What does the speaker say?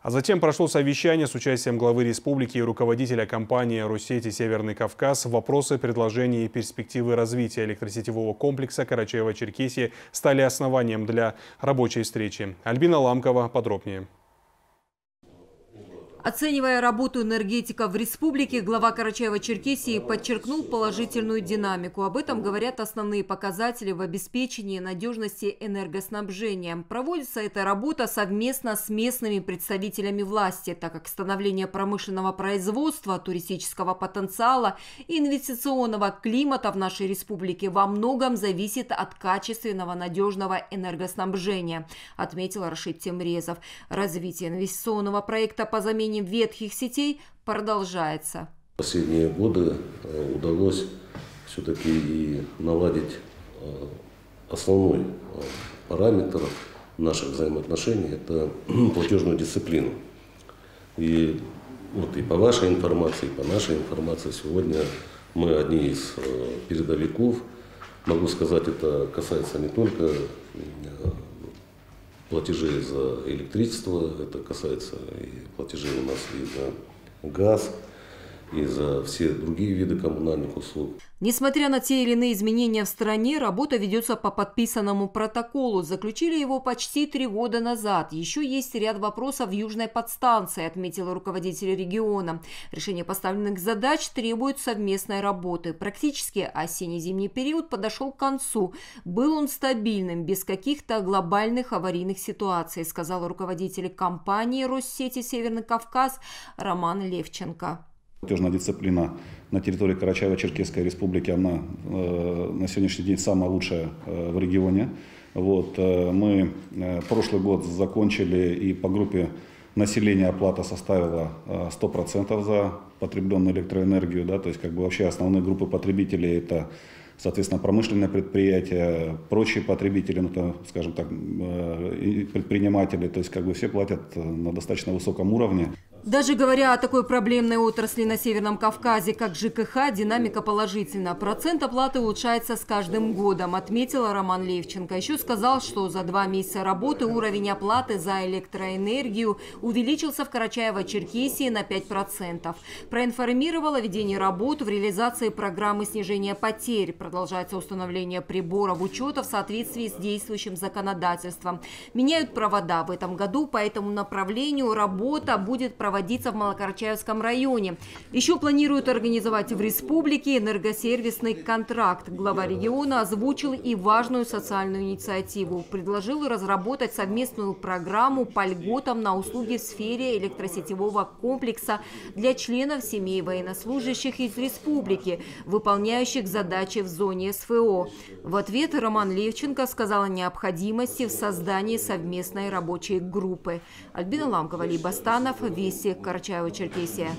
А затем прошло совещание с участием главы республики и руководителя компании «Руссети Северный Кавказ». Вопросы, предложения и перспективы развития электросетевого комплекса Карачаева-Черкесии стали основанием для рабочей встречи. Альбина Ламкова подробнее. Оценивая работу энергетика в республике, глава Карачаева-Черкесии подчеркнул положительную динамику. Об этом говорят основные показатели в обеспечении надежности энергоснабжения. Проводится эта работа совместно с местными представителями власти, так как становление промышленного производства, туристического потенциала и инвестиционного климата в нашей республике во многом зависит от качественного надежного энергоснабжения, отметил Рашид Темрезов. Развитие инвестиционного проекта по замене устранением ветхих сетей продолжается. Последние годы э, удалось все-таки и наладить э, основной э, параметр наших взаимоотношений – это платежную дисциплину. И вот и по вашей информации, и по нашей информации сегодня мы одни из передовиков. Могу сказать, это касается не только платежей за электричество, это касается и платежей у нас и за газ, и за все другие виды коммунальных услуг. Несмотря на те или иные изменения в стране, работа ведется по подписанному протоколу. Заключили его почти три года назад. Еще есть ряд вопросов в Южной подстанции, отметил руководитель региона. Решение поставленных задач требует совместной работы. Практически осенне-зимний период подошел к концу. Был он стабильным, без каких-то глобальных аварийных ситуаций, сказал руководитель компании Россети Северный Кавказ Роман Левченко. Платежная дисциплина на территории Карачаево-Черкесской республики, она э, на сегодняшний день самая лучшая э, в регионе. Вот, э, мы э, прошлый год закончили и по группе населения оплата составила э, 100% за потребленную электроэнергию. Да, то есть как бы вообще основные группы потребителей это соответственно, промышленные предприятия, прочие потребители, ну, то, скажем так, э, предприниматели, то есть как бы все платят э, на достаточно высоком уровне. Даже говоря о такой проблемной отрасли на Северном Кавказе, как ЖКХ, динамика положительна. Процент оплаты улучшается с каждым годом, отметила Роман Левченко. Еще сказал, что за два месяца работы уровень оплаты за электроэнергию увеличился в Карачаево-Черкесии на 5%. Проинформировал о ведении работ в реализации программы снижения потерь. Продолжается установление приборов учета в соответствии с действующим законодательством. Меняют провода в этом году, по этому направлению работа будет проводиться проводиться в Малокарчаевском районе. Еще планируют организовать в республике энергосервисный контракт. Глава региона озвучил и важную социальную инициативу. Предложил разработать совместную программу по льготам на услуги в сфере электросетевого комплекса для членов семей военнослужащих из республики, выполняющих задачи в зоне СФО. В ответ Роман Левченко сказал о необходимости в создании совместной рабочей группы. Альбина Ламкова, Либо Станов, Вести Карачаева-Черкесия.